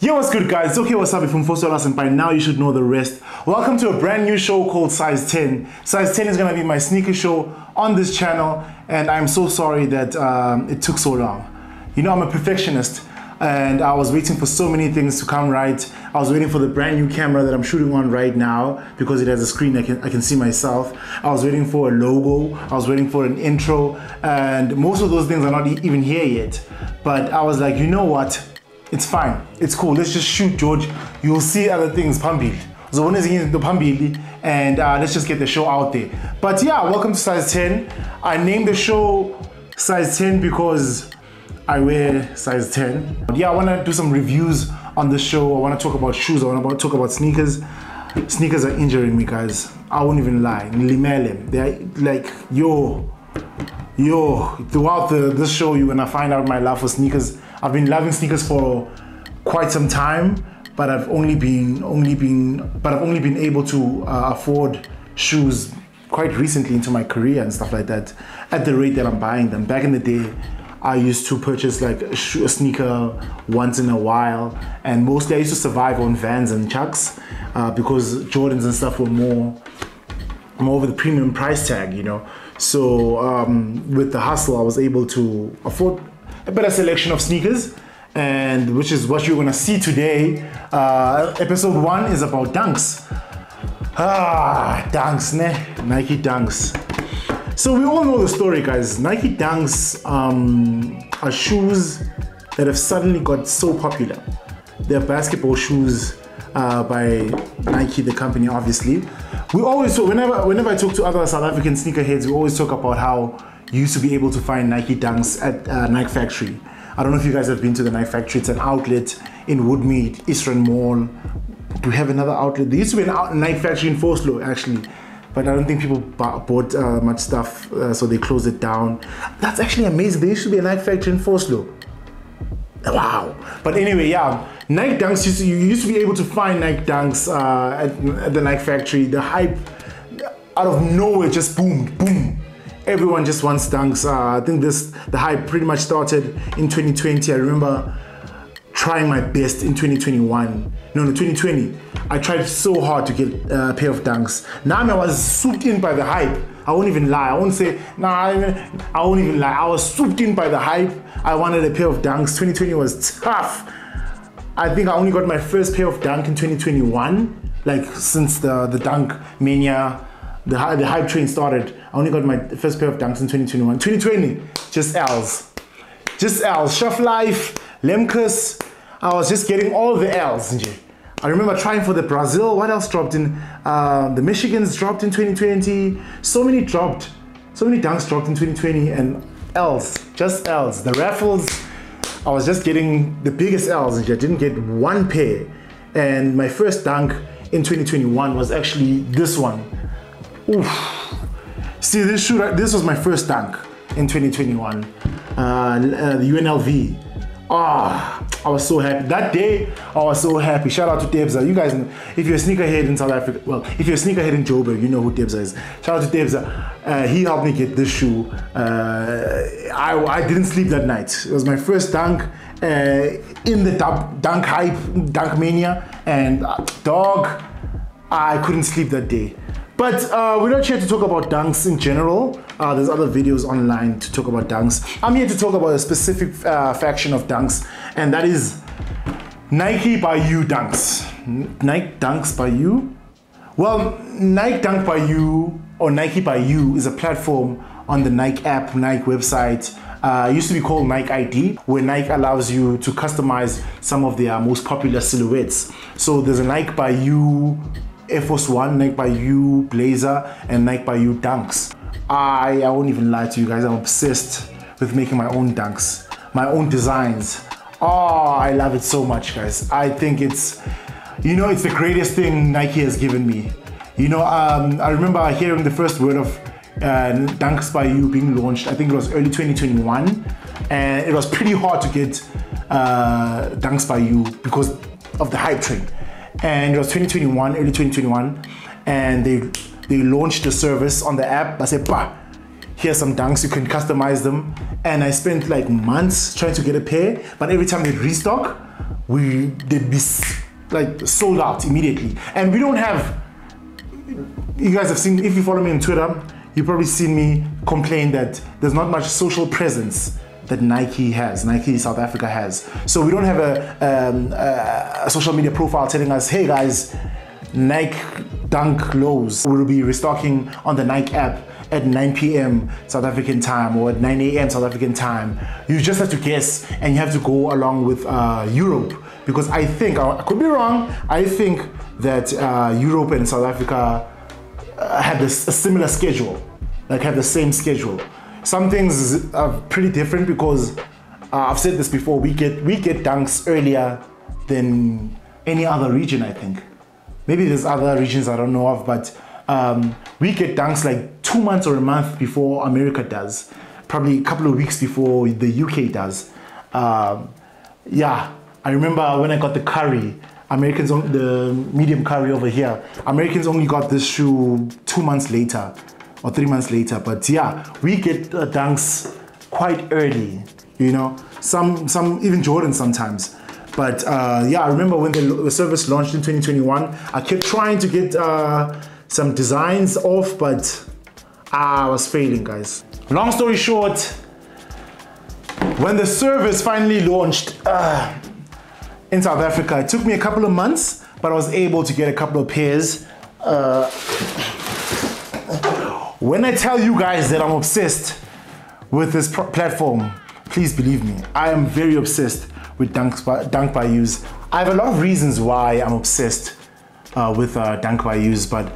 Yo, what's good, guys? Okay, Wasabi? From Vosloorus, and by now you should know the rest. Welcome to a brand new show called Size 10. Size 10 is gonna be my sneaker show on this channel, and I'm so sorry that um, it took so long. You know, I'm a perfectionist, and I was waiting for so many things to come right. I was waiting for the brand new camera that I'm shooting on right now because it has a screen I can I can see myself. I was waiting for a logo. I was waiting for an intro, and most of those things are not even here yet. But I was like, you know what? It's fine. It's cool. Let's just shoot, George. You'll see other things, phambili. Uzobona ezinye izinto phambili and uh, let's just get the show out there. But yeah, welcome to size 10. I named the show size 10 because I wear size 10. But yeah, I want to do some reviews on the show. I want to talk about shoes. I want to talk about sneakers. Sneakers are injuring me, guys. I won't even lie. Limele. They're like, yo, yo, throughout the, this show, you're gonna find out my love for sneakers. I've been loving sneakers for quite some time, but I've only been only been but I've only been able to uh, afford shoes quite recently into my career and stuff like that at the rate that I'm buying them. Back in the day, I used to purchase like a, sneaker once in a while, and mostly I used to survive on Vans and Chucks uh, because Jordans and stuff were more more over the premium price tag, you know. So um, with the hustle, I was able to afford a better selection of sneakers, and which is what you're gonna see today. Uh, episode one is about dunks. Ah, dunks, ne? Nike dunks. So we all know the story, guys. Nike dunks um, are shoes that have suddenly got so popular. They're basketball shoes uh, by Nike, the company, obviously. We always talk, whenever whenever I talk to other South African sneakerheads, we always talk about how you used to be able to find Nike dunks at uh, Nike Factory. I don't know if you guys have been to the Nike Factory. It's an outlet in Woodmead, Eastern Mall. Do we have another outlet? There used to be out- Nike Factory in Vosloorus, actually. But I don't think people bought uh, much stuff, uh, so they closed it down. That's actually amazing. There used to be a Nike Factory in Vosloorus. Wow. But anyway, yeah, Nike Dunks used to, you used to be able to find Nike Dunks uh, at, at the Nike factory. The hype out of nowhere just boomed, boom. Everyone just wants Dunks. Uh, I think this the hype pretty much started in 2020. I remember trying my best in 2021. No, no, 2020. I tried so hard to get a pair of Dunks. Now I was swooped in by the hype. I won't even lie. I won't say, nah, I I won't even lie. I was swooped in by the hype. I wanted a pair of Dunks. 2020 was tough. I think I only got my first pair of Dunk in 2021. Like since the the Dunk mania, the the hype train started. I only got my first pair of Dunks in 2021. 2020, just L's, just L's. Shelflife, Lemkus. I was just getting all the L's. I remember trying for the Brazil. What else dropped in? Uh, the Michigans dropped in 2020. So many dropped. So many dunks dropped in 2020 and L's, just L's. The raffles. I was just getting the biggest L's and I didn't get one pair. And my first dunk in 2021 was actually this one. Oof. See, this shoe, this was my first dunk in 2021. Uh, uh, the UNLV. Ah, I was so happy. That day, I was so happy. Shout out to Debza. You guys, if you're a sneakerhead in South Africa, well, if you're a sneakerhead in Joburg, you know who Debza is. Shout out to Debza. Uh, he helped me get this shoe. Uh, I, I didn't sleep that night. It was my first dunk uh, in the dunk, dunk hype, dunk mania. And uh, dog, I couldn't sleep that day. But uh, we're not here to talk about dunks in general. Uh, there's other videos online to talk about dunks. I'm here to talk about a specific uh, faction of dunks, and that is Nike by you dunks. Nike dunks by you? Well, Nike Dunk by You or Nike by You is a platform on the Nike app, Nike website. Uh, used to be called Nike ID, where Nike allows you to customize some of their most popular silhouettes. So there's a Nike by You Air Force One, Nike by You Blazer, and Nike by You Dunks. I, I won't even lie to you guys, I'm obsessed with making my own dunks, my own designs. Oh, I love it so much, guys. I think it's, you know, it's the greatest thing Nike has given me. You know, um, I remember hearing the first word of uh, Dunks by You being launched. I think it was early 2021, and it was pretty hard to get uh, Dunks by You because of the hype train. And it was 2021, early 2021, and they they launched the service on the app. I said, bah, here's some dunks, you can customize them. And I spent like months trying to get a pair, but every time they restock, we they'd be like sold out immediately. And we don't have. You guys have seen if you follow me on Twitter, you've probably seen me complain that there's not much social presence that Nike has, Nike South Africa has. So we don't have a, um, a social media profile telling us, hey guys, Nike Dunk Lows will be restocking on the Nike app at 9 p.m. South African time or at 9 a.m. South African time. You just have to guess and you have to go along with uh, Europe because I think, I could be wrong, I think that uh, Europe and South Africa uh, had this, a similar schedule, like have the same schedule. Some things are pretty different because uh, I've said this before, we get, we get dunks earlier than any other region, I think. Maybe there's other regions I don't know of, but um, we get dunks like two months or a month before America does, probably a couple of weeks before the UK does. Um, yeah, I remember when I got the curry, Americans, on, the medium curry over here, Americans only got this shoe two months later or three months later. But yeah, we get uh, dunks quite early, you know, some, some even Jordan sometimes. But uh, yeah, I remember when the, the, service launched in 2021, I kept trying to get uh, some designs off, but I was failing, guys. Long story short, when the service finally launched uh, in South Africa, it took me a couple of months, but I was able to get a couple of pairs. When I tell you guys that I'm obsessed with this platform, please believe me, I am very obsessed with Dunk by, Dunk. I have a lot of reasons why I'm obsessed uh, with uh, Dunk by Use, but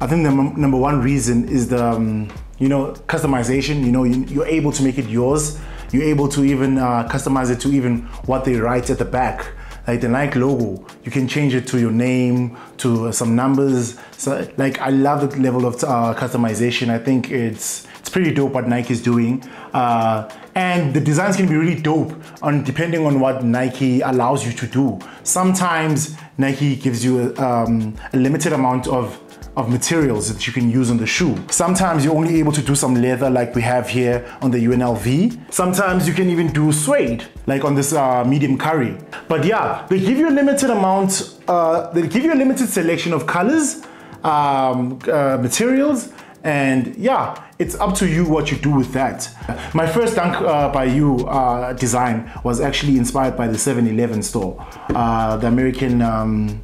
I think the number one reason is the um, you know customization. You know you, are able to make it yours. You're able to even uh, customize it to even what they write at the back, like the Nike logo. You can change it to your name, to some numbers. So like I love the level of uh, customization. I think it's it's pretty dope what Nike is doing. Uh, and the designs can be really dope on depending on what Nike allows you to do. Sometimes Nike gives you um, a limited amount of of materials that you can use on the shoe. Sometimes you're only able to do some leather like we have here on the UNLV. Sometimes you can even do suede like on this uh, medium curry. But yeah, they give you a limited amount, uh, they give you a limited selection of colors, um, uh, materials, and yeah, it's up to you what you do with that. My first Dunk uh, by You uh, design was actually inspired by the 7-Eleven store, uh, the American um,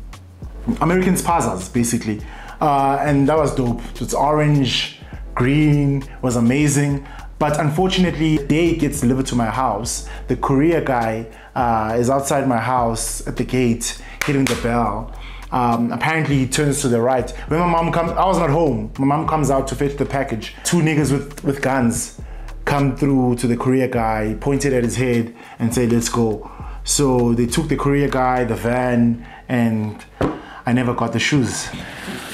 American Spazas, basically. Uh, and that was dope. It's orange, green, was amazing. But unfortunately, the day it gets delivered to my house, the courier guy uh, is outside my house at the gate, hitting the bell. Um, apparently he turns to the right. When my mom comes, I was not home. My mom comes out to fetch the package. Two niggas with, with guns come through to the courier guy, pointed at his head and said, let's go. So they took the courier guy, the van, and I never got the shoes.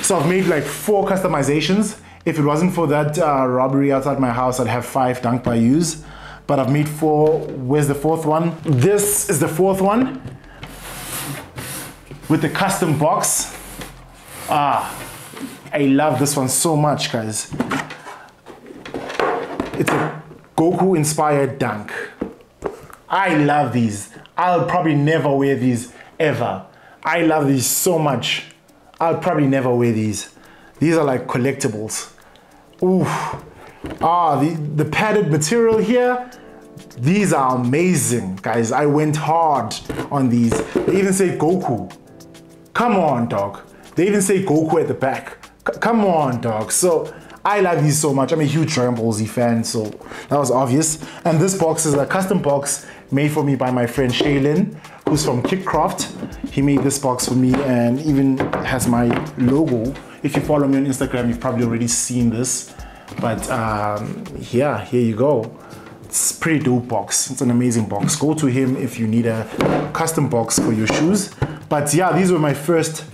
So I've made like four customizations. If it wasn't for that uh, robbery outside my house, I'd have five Dunk by Yous. But I've made four. Where's the fourth one? This is the fourth one with the custom box. Ah, I love this one so much, guys. It's a Goku inspired dunk. I love these. I'll probably never wear these ever. I love these so much. I'll probably never wear these. These are like collectibles. Ooh. Ah, the, the padded material here, these are amazing, guys. I went hard on these. They even say Goku. Come on, dog. They even say Goku at the back. C come on, dog. So I love these so much. I'm a huge Dragon Ball Z fan, so that was obvious. And this box is a custom box made for me by my friend Shaylin, who's from Kickcraft. He made this box for me and even has my logo. If you follow me on Instagram, you've probably already seen this. But um, yeah, here you go. It's pretty dope box. It's an amazing box. Go to him if you need a custom box for your shoes. But yeah, these were my first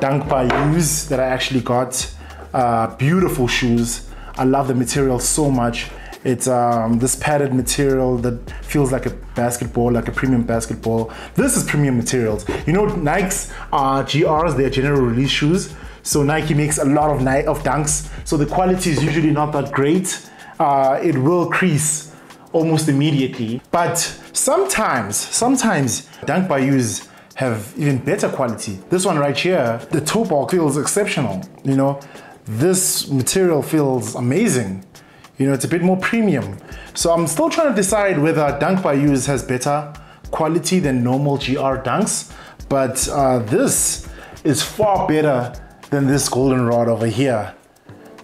Dunk by Use that I actually got. Uh, beautiful shoes. I love the material so much. It's um, this padded material that feels like a basketball, like a premium basketball. This is premium materials. You know, Nikes are GRs, they're general release shoes. So Nike makes a lot of, of dunks. So the quality is usually not that great. Uh, it will crease almost immediately. But sometimes, sometimes Dunk by Yous have even better quality. This one right here, the toe box feels exceptional, you know. This material feels amazing. You know, it's a bit more premium. So I'm still trying to decide whether Dunk by Use has better quality than normal GR Dunks, but uh, this is far better than this goldenrod over here.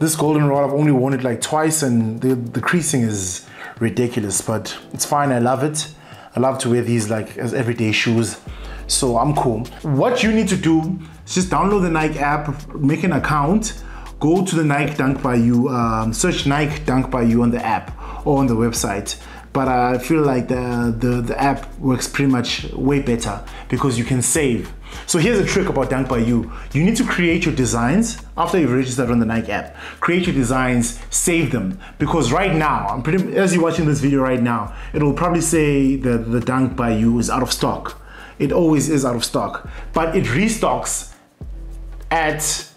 This goldenrod, I've only worn it like twice and the, the creasing is ridiculous, but it's fine, I love it. I love to wear these like as everyday shoes, so I'm cool. What you need to do is just download the Nike app, make an account, go to the Nike Dunk by You, um, search Nike Dunk by You on the app or on the website but I feel like the, the, the app works pretty much way better because you can save. So here's a trick about Dunk by You. You need to create your designs after you've registered on the Nike app. Create your designs, save them. Because right now, I'm pretty as you're watching this video right now, it'll probably say that the Dunk by You is out of stock. It always is out of stock. But it restocks at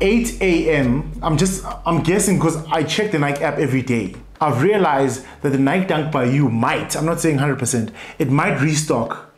8 a.m. I'm just I'm guessing because I check the Nike app every day. I've realized that the Nike Dunk by You might, I'm not saying 100%, it might restock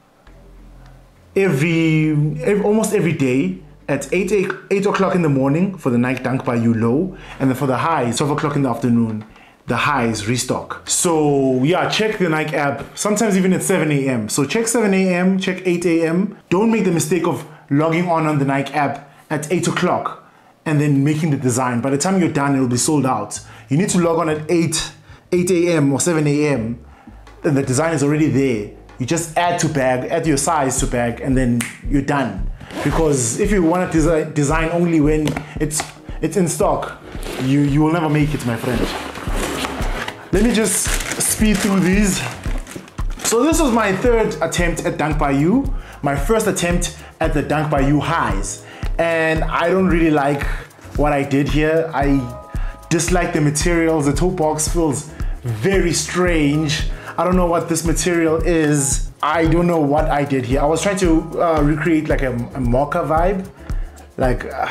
every, every almost every day at 8, 8, 8 o'clock in the morning for the Nike Dunk by You low, and then for the high, 12 o'clock in the afternoon, the highs restock. So yeah, check the Nike app, sometimes even at 7 a.m. So check 7 a.m., check 8 a.m. Don't make the mistake of logging on on the Nike app at 8 o'clock and then making the design. By the time you're done, it'll be sold out. You need to log on at 8, 8 a.m. or 7 a.m. and the design is already there. You just add to bag, add your size to bag, and then you're done. Because if you want to desi design only when it's it's in stock, you, you will never make it, my friend. Let me just speed through these. So this was my third attempt at Dunk by You. My first attempt at the Dunk by You highs and I don't really like what I did here. I dislike the materials. The toe box feels very strange. I don't know what this material is. I don't know what I did here. I was trying to uh, recreate like a, a mocha vibe. Like, uh,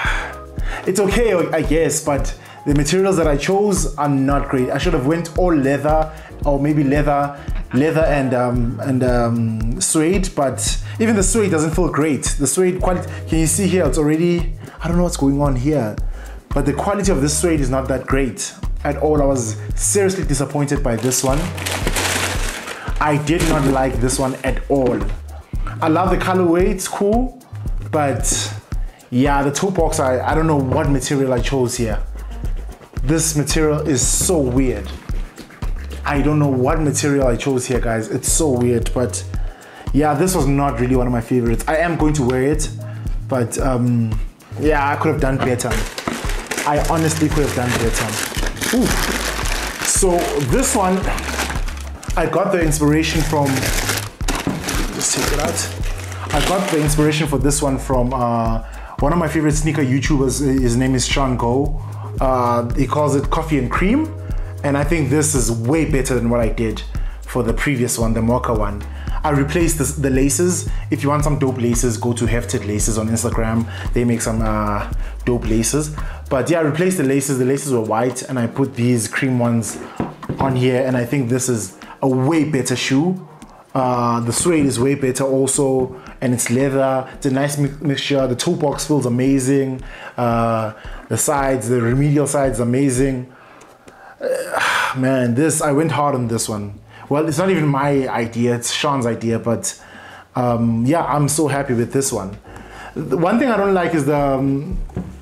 it's okay, I guess, but the materials that I chose are not great. I should have went all leather or maybe leather, leather and um, and um, suede, but even the suede doesn't feel great. The suede quality, can you see here? It's already, I don't know what's going on here, but the quality of this suede is not that great at all. I was seriously disappointed by this one. I did not like this one at all. I love the colorway, it's cool, but yeah, the toe box, I, I don't know what material I chose here. This material is so weird. I don't know what material I chose here, guys. It's so weird, but yeah, this was not really one of my favorites. I am going to wear it, but um, yeah, I could have done better. I honestly could have done better. Ooh. So this one, I got the inspiration from, just take it out. I got the inspiration for this one from uh, one of my favorite sneaker YouTubers. His name is Sean Go. Uh, he calls it Coffee and Cream. And I think this is way better than what I did for the previous one, the Mocha one. I replaced the, the, laces. If you want some dope laces, go to Hefted Laces on Instagram. They make some uh, dope laces. But yeah, I replaced the laces. The laces were white and I put these cream ones on here. And I think this is a way better shoe. Uh, the suede is way better also and it's leather. It's a nice mi mixture. The toe box feels amazing. Uh, the sides, the remedial sides, amazing. Man, this, I went hard on this one well, it's not even my idea, it's Sean's idea, but um, yeah, I'm so happy with this one. The one thing I don't like is the, um,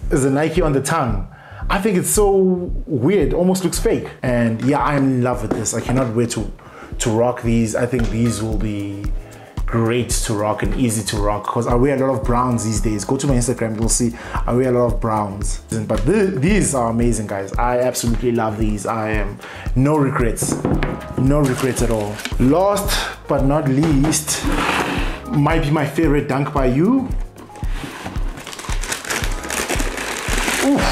is the Nike on the tongue. I think it's so weird, almost looks fake. And yeah, I'm in love with this. I cannot wait to, to rock these. I think these will be great to rock and easy to rock because I wear a lot of browns these days. Go to my Instagram, you'll see I wear a lot of browns. But th these are amazing, guys. I absolutely love these. I am no regrets, no regrets at all. Last but not least, might be my favorite Dunk by You. Oof.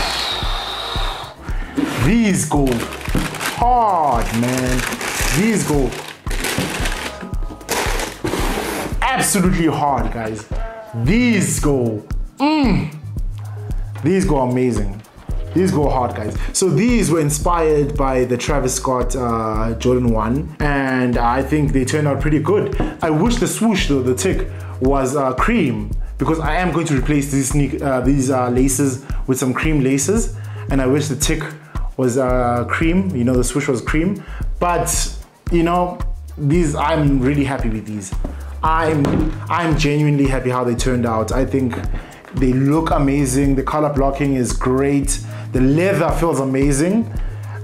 These go hard, man. These go absolutely hard, guys. These go, mmm. These go amazing. These go hard, guys. So these were inspired by the Travis Scott uh, Jordan 1, and I think they turned out pretty good. I wish the swoosh, though, the tick, was uh, cream, because I am going to replace these, sneak, uh, these uh, laces with some cream laces, and I wish the tick was uh, cream, you know, the swoosh was cream. But, you know, these, I'm really happy with these. I'm, I'm genuinely happy how they turned out. I think they look amazing. The color blocking is great. The leather feels amazing.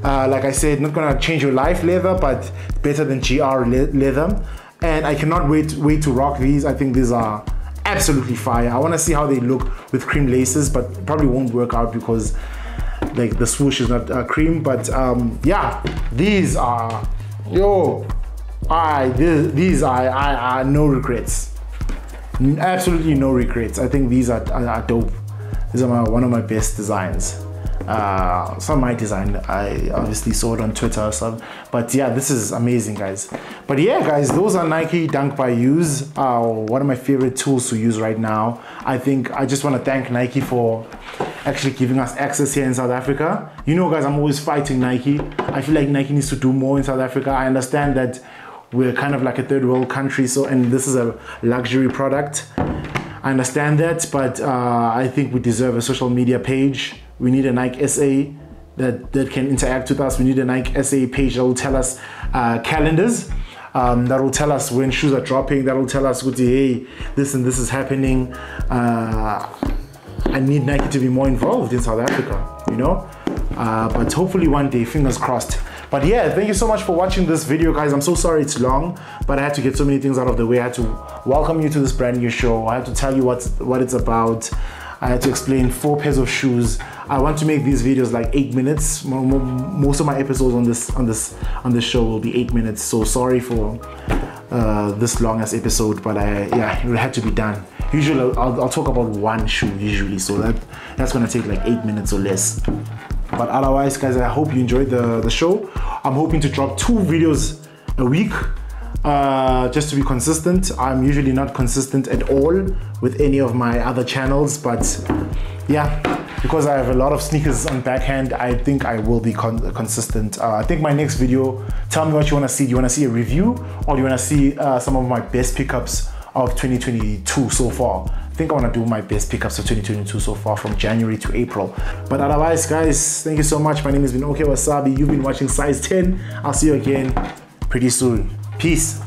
Uh, like I said, not gonna change your life leather, but better than GR le leather. And I cannot wait wait to rock these. I think these are absolutely fire. I wanna see how they look with cream laces, but probably won't work out because like the swoosh is not uh, cream. But um, yeah, these are, yo, I, these, these I, are no regrets. Absolutely no regrets. I think these are, are, are dope. These are my, one of my best designs uh, some of my design i obviously saw it on twitter or something but yeah this is amazing guys but yeah guys those are nike dunk by use uh, one of my favorite tools to use right now i think i just want to thank nike for actually giving us access here in south africa you know guys i'm always fighting nike i feel like nike needs to do more in south africa i understand that we're kind of like a third world country so and this is a luxury product I understand that, but uh, I think we deserve a social media page we need a Nike SA that, that can interact with us. We need a Nike SA page that will tell us uh, calendars. Um, that will tell us when shoes are dropping. That will tell us, hey, this and this is happening. Uh, I need Nike to be more involved in South Africa, you know? Uh, but hopefully one day, fingers crossed. But yeah, thank you so much for watching this video, guys. I'm so sorry it's long, but I had to get so many things out of the way. I had to welcome you to this brand new show. I had to tell you what's, what it's about. I had to explain four pairs of shoes. I want to make these videos like eight minutes. Most of my episodes on this on this on this show will be eight minutes. So sorry for uh, this long as episode, but I yeah, it had to be done. Usually I'll, I'll talk about one shoe usually, so that that's gonna take like eight minutes or less. But otherwise, guys, I hope you enjoyed the the show. I'm hoping to drop two videos a week uh, just to be consistent. I'm usually not consistent at all with any of my other channels, but yeah, because I have a lot of sneakers on backhand, I think I will be con consistent. Uh, I think my next video, tell me what you want to see. Do you want to see a review or do you want to see uh, some of my best pickups of 2022 so far? Think I want to do my best pickups of 2022 so far from January to April. But otherwise, guys, thank you so much. My name has been Okay Wasabi. You've been watching Size 10. I'll see you again pretty soon. Peace.